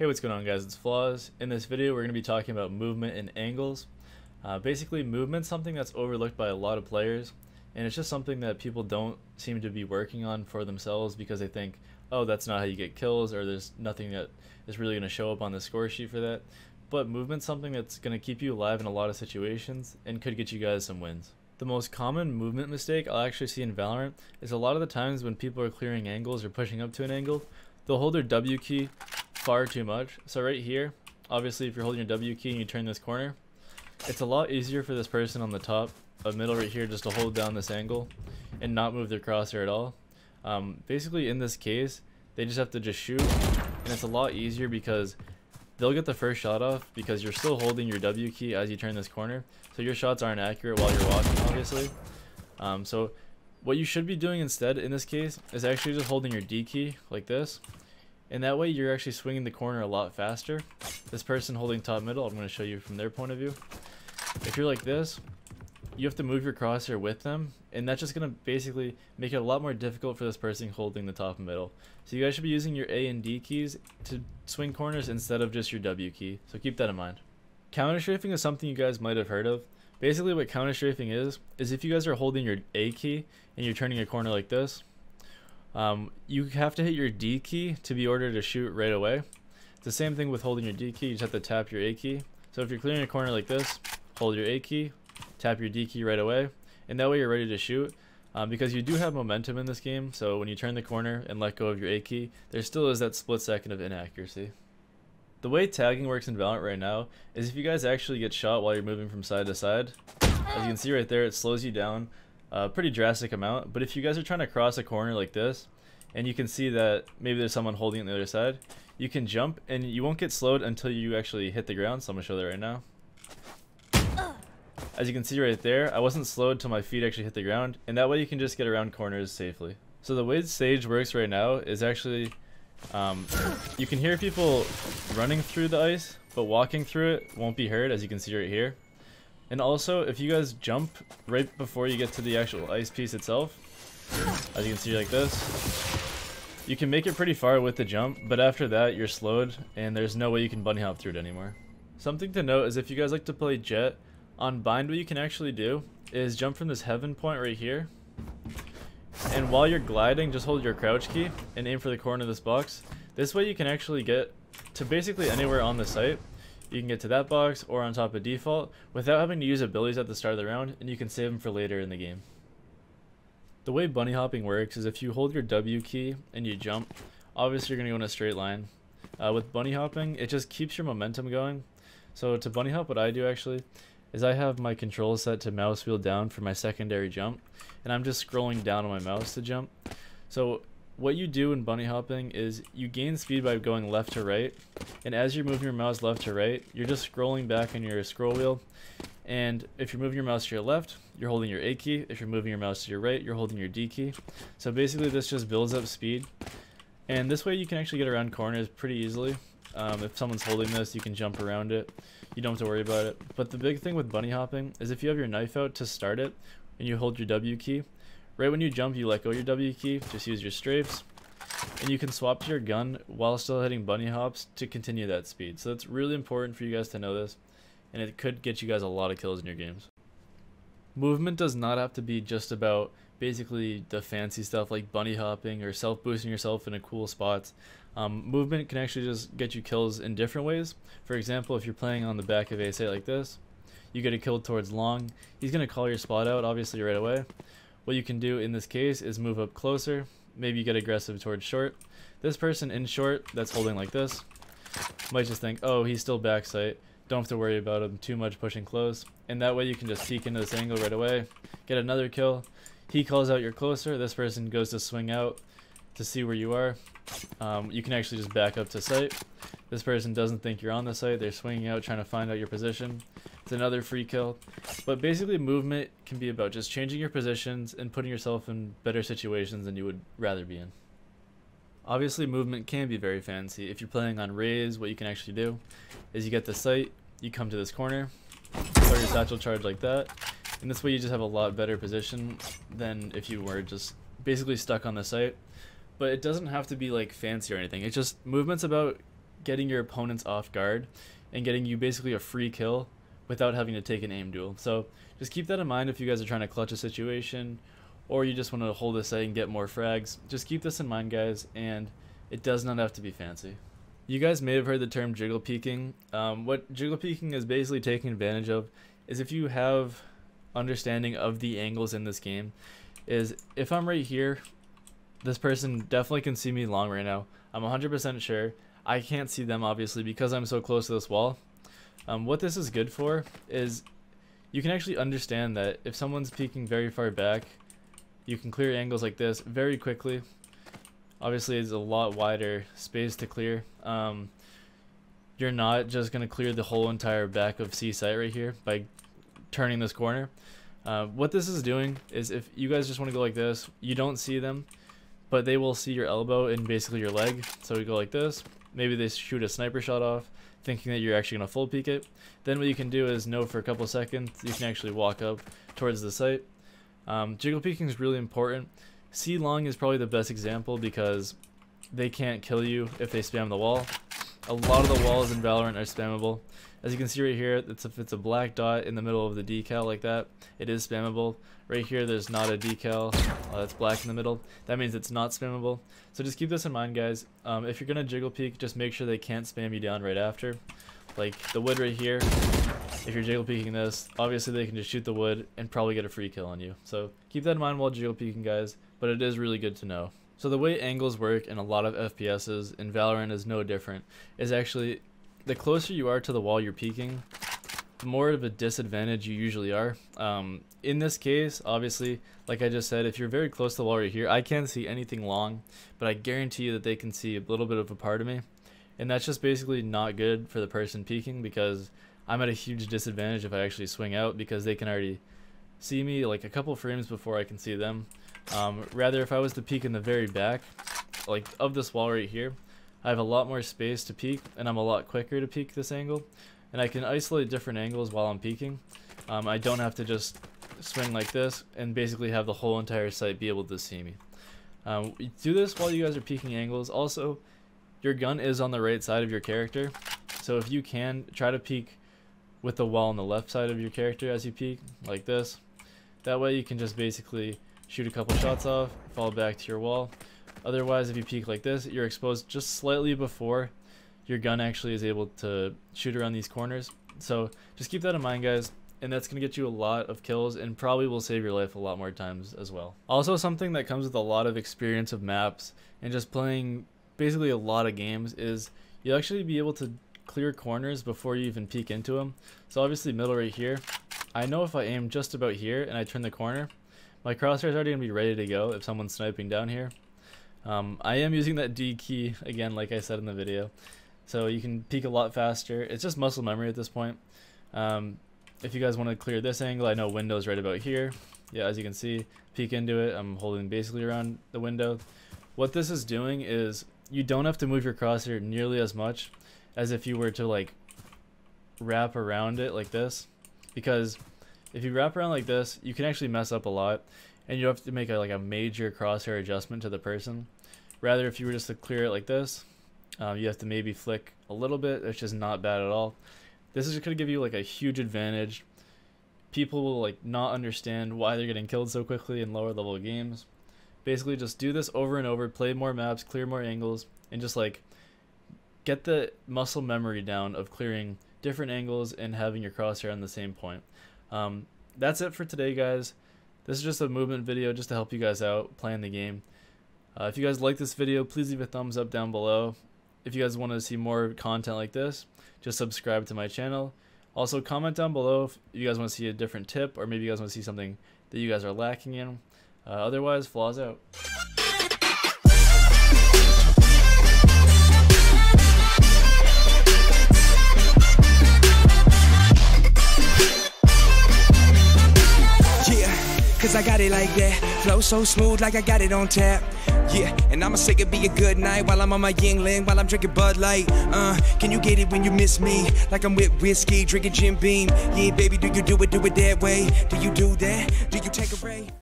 Hey, what's going on guys? It's Flauz. In this video, we're going to be talking about movement and angles. Uh, basically, movement's something that's overlooked by a lot of players, and it's just something that people don't seem to be working on for themselves because they think, oh, that's not how you get kills, or there's nothing that is really going to show up on the score sheet for that. But movement's something that's going to keep you alive in a lot of situations and could get you guys some wins. The most common movement mistake I'll actually see in Valorant is a lot of the times when people are clearing angles or pushing up to an angle, they'll hold their W key far too much. So right here, obviously if you're holding your W key and you turn this corner, it's a lot easier for this person on the top of middle right here just to hold down this angle and not move their crosshair at all. Um, basically in this case, they just have to just shoot and it's a lot easier because they'll get the first shot off because you're still holding your W key as you turn this corner. So your shots aren't accurate while you're walking obviously. Um, so what you should be doing instead in this case is actually just holding your D key like this and that way you're actually swinging the corner a lot faster. This person holding top middle, I'm going to show you from their point of view. If you're like this, you have to move your crosshair with them, and that's just going to basically make it a lot more difficult for this person holding the top middle. So you guys should be using your A and D keys to swing corners instead of just your W key, so keep that in mind. Counter strafing is something you guys might have heard of. Basically what counter strafing is, is if you guys are holding your A key and you're turning a corner like this, um, you have to hit your D key to be ordered to shoot right away. It's the same thing with holding your D key, you just have to tap your A key. So if you're clearing a corner like this, hold your A key, tap your D key right away, and that way you're ready to shoot. Um, because you do have momentum in this game, so when you turn the corner and let go of your A key, there still is that split second of inaccuracy. The way tagging works in Valorant right now is if you guys actually get shot while you're moving from side to side, as you can see right there, it slows you down a pretty drastic amount. But if you guys are trying to cross a corner like this, and you can see that maybe there's someone holding on the other side, you can jump and you won't get slowed until you actually hit the ground. So I'm gonna show that right now. As you can see right there, I wasn't slowed till my feet actually hit the ground, and that way you can just get around corners safely. So the way Sage works right now is actually, um, you can hear people running through the ice, but walking through it won't be heard, as you can see right here. And also, if you guys jump right before you get to the actual ice piece itself, as you can see like this, you can make it pretty far with the jump, but after that you're slowed and there's no way you can bunny hop through it anymore. Something to note is if you guys like to play Jett, on Bind what you can actually do is jump from this heaven point right here, and while you're gliding, just hold your crouch key and aim for the corner of this box. This way you can actually get to basically anywhere on the site you can get to that box or on top of default without having to use abilities at the start of the round and you can save them for later in the game. The way bunny hopping works is if you hold your W key and you jump, obviously you're going to go in a straight line. Uh, with bunny hopping, it just keeps your momentum going. So to bunny hop, what I do actually is I have my control set to mouse wheel down for my secondary jump, and I'm just scrolling down on my mouse to jump. So what you do in bunny hopping is you gain speed by going left to right and as you're moving your mouse left to right you're just scrolling back on your scroll wheel and if you're moving your mouse to your left you're holding your A key if you're moving your mouse to your right you're holding your D key. So basically this just builds up speed and this way you can actually get around corners pretty easily. Um, if someone's holding this you can jump around it. You don't have to worry about it. But the big thing with bunny hopping is if you have your knife out to start it and you hold your W key Right when you jump, you let go your W key, just use your strafes, and you can swap to your gun while still hitting bunny hops to continue that speed. So that's really important for you guys to know this, and it could get you guys a lot of kills in your games. Movement does not have to be just about basically the fancy stuff like bunny hopping or self boosting yourself in a cool spots. Um, movement can actually just get you kills in different ways. For example, if you're playing on the back of a like this, you get a kill towards long. He's going to call your spot out obviously right away. What you can do in this case is move up closer, maybe you get aggressive towards short. This person in short that's holding like this might just think, oh, he's still backside. Don't have to worry about him too much pushing close. And that way you can just peek into this angle right away, get another kill. He calls out you're closer. This person goes to swing out to see where you are. Um, you can actually just back up to site. This person doesn't think you're on the site. They're swinging out trying to find out your position. It's another free kill. But basically movement can be about just changing your positions and putting yourself in better situations than you would rather be in. Obviously movement can be very fancy. If you're playing on Raze, what you can actually do is you get the site, you come to this corner, start your satchel charge like that, and this way you just have a lot better position than if you were just basically stuck on the site. But it doesn't have to be like fancy or anything. It's just movement's about getting your opponents off guard and getting you basically a free kill without having to take an aim duel. So just keep that in mind if you guys are trying to clutch a situation or you just want to hold this site and get more frags. Just keep this in mind guys and it does not have to be fancy. You guys may have heard the term jiggle peeking. Um, what jiggle peeking is basically taking advantage of is if you have understanding of the angles in this game is if I'm right here this person definitely can see me long right now. I'm 100% sure. I can't see them obviously because I'm so close to this wall. Um, what this is good for is you can actually understand that if someone's peeking very far back, you can clear angles like this very quickly. Obviously, it's a lot wider space to clear. Um, you're not just going to clear the whole entire back of C site right here by turning this corner. Uh, what this is doing is if you guys just want to go like this, you don't see them, but they will see your elbow and basically your leg. So we go like this. Maybe they shoot a sniper shot off, thinking that you're actually going to full peek it. Then what you can do is know for a couple seconds, you can actually walk up towards the site. Um, jiggle peeking is really important. C long is probably the best example because they can't kill you if they spam the wall. A lot of the walls in Valorant are spammable. As you can see right here, it's if it's a black dot in the middle of the decal like that, it is spammable. Right here, there's not a decal uh, that's black in the middle. That means it's not spammable. So just keep this in mind, guys. Um, if you're gonna jiggle peek, just make sure they can't spam you down right after. Like the wood right here, if you're jiggle peeking this, obviously they can just shoot the wood and probably get a free kill on you. So keep that in mind while jiggle peeking, guys. But it is really good to know. So the way angles work in a lot of FPSs, in Valorant is no different, is actually the closer you are to the wall you're peeking, the more of a disadvantage you usually are. Um, in this case, obviously, like I just said, if you're very close to the wall right here, I can't see anything long, but I guarantee you that they can see a little bit of a part of me. And that's just basically not good for the person peeking because I'm at a huge disadvantage if I actually swing out because they can already see me like a couple frames before I can see them. Um, rather, if I was to peek in the very back, like of this wall right here, I have a lot more space to peek, and I'm a lot quicker to peek this angle. And I can isolate different angles while I'm peeking. Um, I don't have to just swing like this and basically have the whole entire site be able to see me. Um, do this while you guys are peeking angles. Also, your gun is on the right side of your character. So if you can, try to peek with the wall on the left side of your character as you peek, like this. That way you can just basically shoot a couple shots off, fall back to your wall, Otherwise, if you peek like this, you're exposed just slightly before your gun actually is able to shoot around these corners. So just keep that in mind, guys. And that's going to get you a lot of kills and probably will save your life a lot more times as well. Also, something that comes with a lot of experience of maps and just playing basically a lot of games is you'll actually be able to clear corners before you even peek into them. So obviously middle right here, I know if I aim just about here and I turn the corner, my crosshair is already going to be ready to go if someone's sniping down here. Um, I am using that D key, again, like I said in the video. So you can peek a lot faster. It's just muscle memory at this point. Um, if you guys want to clear this angle, I know window's right about here. Yeah, as you can see, peek into it. I'm holding basically around the window. What this is doing is you don't have to move your crosshair nearly as much as if you were to like wrap around it like this. Because if you wrap around like this, you can actually mess up a lot and you have to make a, like a major crosshair adjustment to the person. Rather, if you were just to clear it like this, um, you have to maybe flick a little bit. It's just not bad at all. This is going to give you like a huge advantage. People will like not understand why they're getting killed so quickly in lower level games. Basically, just do this over and over, play more maps, clear more angles, and just like get the muscle memory down of clearing different angles and having your crosshair on the same point. Um, that's it for today, guys. This is just a movement video just to help you guys out playing the game. Uh, if you guys like this video, please leave a thumbs up down below. If you guys want to see more content like this, just subscribe to my channel. Also, comment down below if you guys want to see a different tip or maybe you guys want to see something that you guys are lacking in. Uh, otherwise, Flauz out. Cause I got it like that. Flow so smooth like I got it on tap. Yeah, and I'ma say it be a good night while I'm on my Yuengling, while I'm drinking Bud Light. Uh, can you get it when you miss me? Like I'm with whiskey, drinking Jim Beam. Yeah, baby, do you do it, do it that way? Do you do that? Do you take a break?